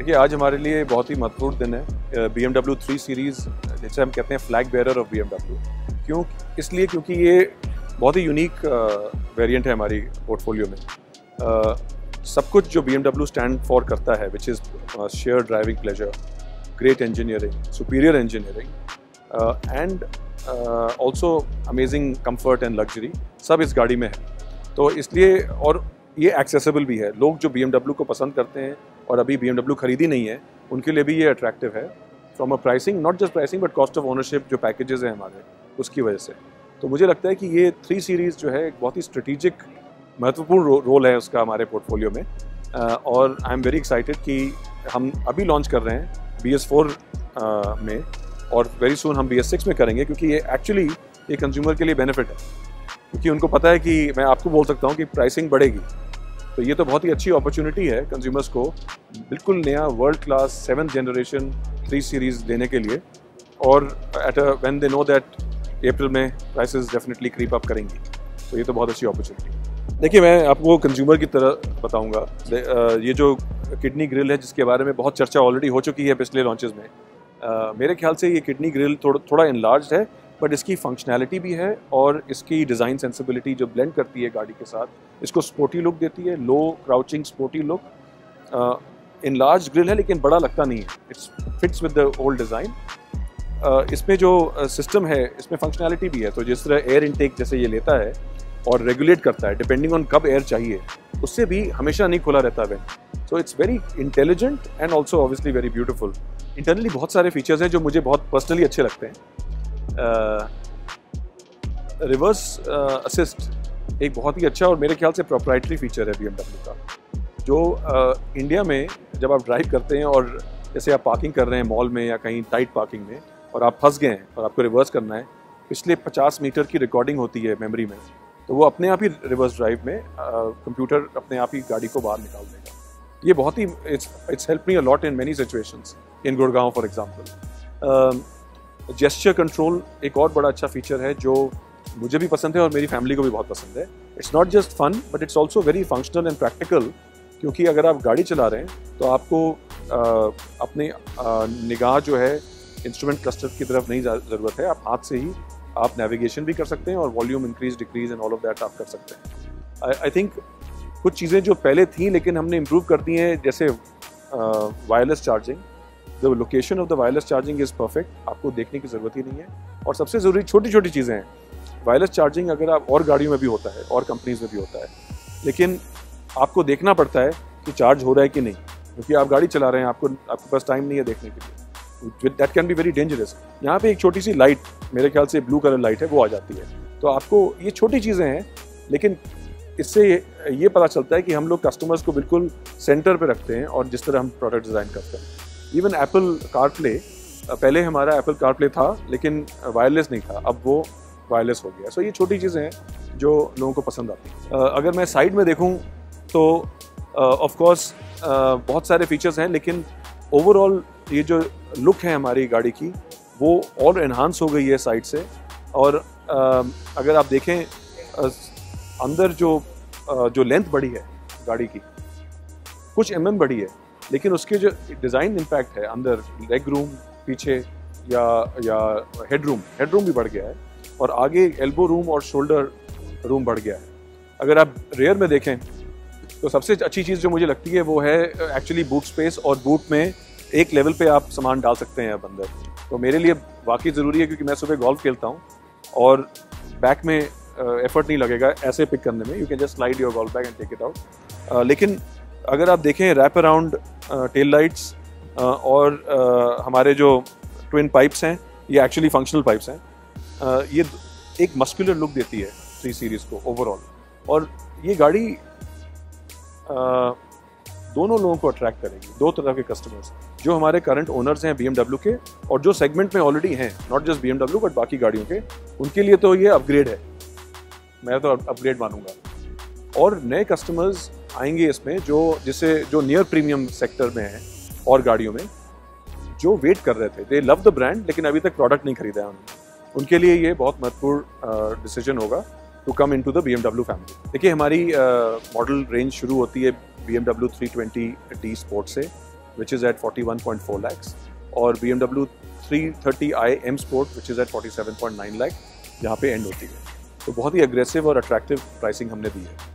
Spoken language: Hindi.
देखिए आज हमारे लिए बहुत ही महत्वपूर्ण दिन है B M W three series जिसे हम कहते हैं flag bearer of B M W क्यों? इसलिए क्योंकि ये बहुत ही यूनिक वेरिएंट है हमारी पोर्टफोलियो में। अ, सब कुछ जो B M W stand for करता है which is share driving pleasure great engineering superior engineering and also amazing comfort and luxury सब इस गाड़ी में है। तो इसलिए और ये एक्सेसिबल भी है। लोग जो बीएमडब्ल्यू को पसंद करते हैं और अभी बीएमडब्ल्यू खरीदी नहीं है उनके लिए भी ये अट्रैक्टिव है। From a pricing not just pricing but cost of ownership जो पैकेजेस हैं हमारे उसकी वजह से। तो मुझे लगता है कि ये थ्री सीरीज़ जो है एक बहुत ही स्ट्रेटिजिक महत्वपूर्ण रो, रोल है उसका हमारे पोर्टफोलियो में। अ, और आई एम वेरी एक्साइटेड कि हम अभी लॉन्च कर रहे हैं बी एस फोर में और वेरी सुन हम बी एस सिक्स में करेंगे क्योंकि ये एक्चुअली ये कंज्यूमर के लिए बेनिफिट है। क्योंकि उनको पता है कि मैं आपको बोल सकता हूँ कि प्राइसिंग बढ़ेगी। तो ये तो बहुत ही अच्छी अपॉर्चुनिटी है कंज्यूमर्स को बिल्कुल नया world class seven generation three series देने के लिए और at a they know that April में प्राइसेस डेफिनेटली क्रीप अप करेंगी तो ये तो बहुत अच्छी अपॉर्चुनिटी देखिए, मैं आपको कंज्यूमर की तरह बताऊँगा। ये जो किडनी ग्रिल है, जिसके बारे में बहुत चर्चा ऑलरेडी हो चुकी है पिछले लॉन्चेस में मेरे ख्याल से ये किडनी ग्रिल थोड़ा थोड़ा इनलार्ज है। बट इसकी फंक्शनैलिटी भी है और इसकी डिज़ाइन सेंसिबिलिटी जो ब्लेंड करती है गाड़ी के साथ, इसको स्पोर्टी लुक देती है low crouching sporty look in large grille है, लेकिन बड़ा लगता नहीं है। It's fits with the old design इसमें जो सिस्टम है, इसमें फंक्शनैलिटी भी है। तो जिस तरह एयर इनटेक जैसे ये लेता है और रेगुलेट करता है डिपेंडिंग ऑन कब एयर चाहिए, उससे भी हमेशा नहीं खुला रहता है। So it's very intelligent and also obviously very beautiful internally बहुत सारे फीचर्स हैं जो मुझे बहुत पर्सनली अच्छे लगते हैं। रिवर्स असिस्ट एक बहुत ही अच्छा और मेरे ख्याल से प्रोप्राइटरी फीचर है बीएमडब्ल्यू का जो अ, इंडिया में जब आप ड्राइव करते हैं और जैसे आप पार्किंग कर रहे हैं मॉल में या कहीं टाइट पार्किंग में और आप फंस गए हैं और आपको रिवर्स करना है पिछले 50 मीटर की रिकॉर्डिंग होती है मेमोरी में तो वो अपने आप ही रिवर्स ड्राइव में कंप्यूटर अपने आप ही गाड़ी को बाहर निकाल देगा। ये बहुत ही it's it's help me a lot in many situations in Gurgaon for example gesture control एक और बड़ा अच्छा फीचर है जो मुझे भी पसंद है और मेरी फैमिली को भी बहुत पसंद है। It's not just fun but it's also very functional and practical क्योंकि अगर आप गाड़ी चला रहे हैं तो आपको अ, अपने अ, निगाह जो है इंस्ट्रूमेंट क्लस्टर की तरफ़ नहीं ज़रूरत है। आप हाथ से ही आप नेविगेशन भी कर सकते हैं और volume increase decrease and all of that आप कर सकते हैं। आई थिंक कुछ चीज़ें जो पहले थी लेकिन हमने इम्प्रूव कर दी हैं जैसे wireless charging the location of the wireless charging is perfect आपको देखने की ज़रूरत ही नहीं है। और सबसे ज़रूरी छोटी छोटी चीज़ें हैं। वायरलेस चार्जिंग अगर आप और गाड़ियों में भी होता है और कंपनीज़ में भी होता है लेकिन आपको देखना पड़ता है कि चार्ज हो रहा है कि नहीं। क्योंकि आप गाड़ी चला रहे हैं आपको आपके पास टाइम नहीं है देखने के लिए। That can be very dangerous यहाँ पे एक छोटी सी लाइट मेरे ख्याल से ब्लू कलर लाइट है वो आ जाती है। तो आपको ये छोटी चीज़ें हैं लेकिन इससे ये, पता चलता है कि हम लोग कस्टमर्स को बिल्कुल सेंटर पे रखते हैं और जिस तरह हम प्रोडक्ट डिज़ाइन करते हैं। इवन एप्पल कार प्ले पहले हमारा एप्पल कार प्ले था लेकिन वायरलेस नहीं था। अब वो वायरलेस हो गया सो so, ये छोटी चीज़ें हैं जो लोगों को पसंद आती हैं। अगर मैं साइड में देखूँ तो ऑफ़ कोर्स बहुत सारे फीचर्स हैं लेकिन ओवरऑल ये जो लुक है हमारी गाड़ी की वो और इन्हांस हो गई है साइड से। और अगर आप देखें अंदर जो जो लेंथ बढ़ी है गाड़ी की कुछ एम बढ़ी है। लेकिन उसके जो डिज़ाइन इम्पैक्ट है, अंदर लेग रूम पीछे या या हेड रूम हेड रूम भी बढ़ गया है और आगे एल्बो रूम और शोल्डर रूम बढ़ गया है। अगर आप रेयर में देखें तो सबसे अच्छी चीज़ जो मुझे लगती है वो है एक्चुअली बूट स्पेस और बूट में एक लेवल पे आप सामान डाल सकते हैं अब अंदर। तो मेरे लिए वाकई ज़रूरी है क्योंकि मैं सुबह गोल्फ खेलता हूँ और बैक में एफर्ट नहीं लगेगा ऐसे पिक करने में। You can just slide your golf bag and take it out लेकिन अगर आप देखें रैप अराउंड टेल लाइट्स और अ, हमारे जो ट्विन पाइप्स हैं ये एक्चुअली फंक्शनल पाइप्स हैं अ, ये एक मस्कुलर लुक देती है थ्री सीरीज़ को ओवरऑल और ये गाड़ी अ, दोनों लोगों को अट्रैक्ट करेगी दो तरह के कस्टमर्स जो हमारे करंट ओनर्स हैं बीएमडब्ल्यू के और जो सेगमेंट में ऑलरेडी हैं नॉट जस्ट बी बट बाकी गाड़ियों के उनके लिए तो ये अपग्रेड है। मैं तो अपग्रेड मानूँगा। और नए कस्टमर्स आएँगे इसमें, जो जिसे, जो नियर प्रीमियम सेक्टर में है और गाड़ियों में, जो वेट कर रहे थे। दे लव द ब्रांड लेकिन अभी तक प्रोडक्ट नहीं खरीदा है उन्होंने। उनके लिए ये बहुत महत्वपूर्ण डिसीज़न होगा to come in to the B family देखिए, हमारी मॉडल रेंज शुरू होती है B M W three twenty D sport से which is at forty one point four lakhs और B M W three thirty I M sport which is at forty seven point nine lakh यहाँ पे एंड होती है। तो बहुत ही अग्रेसिव और अट्रैक्टिव प्राइसिंग हमने दी है।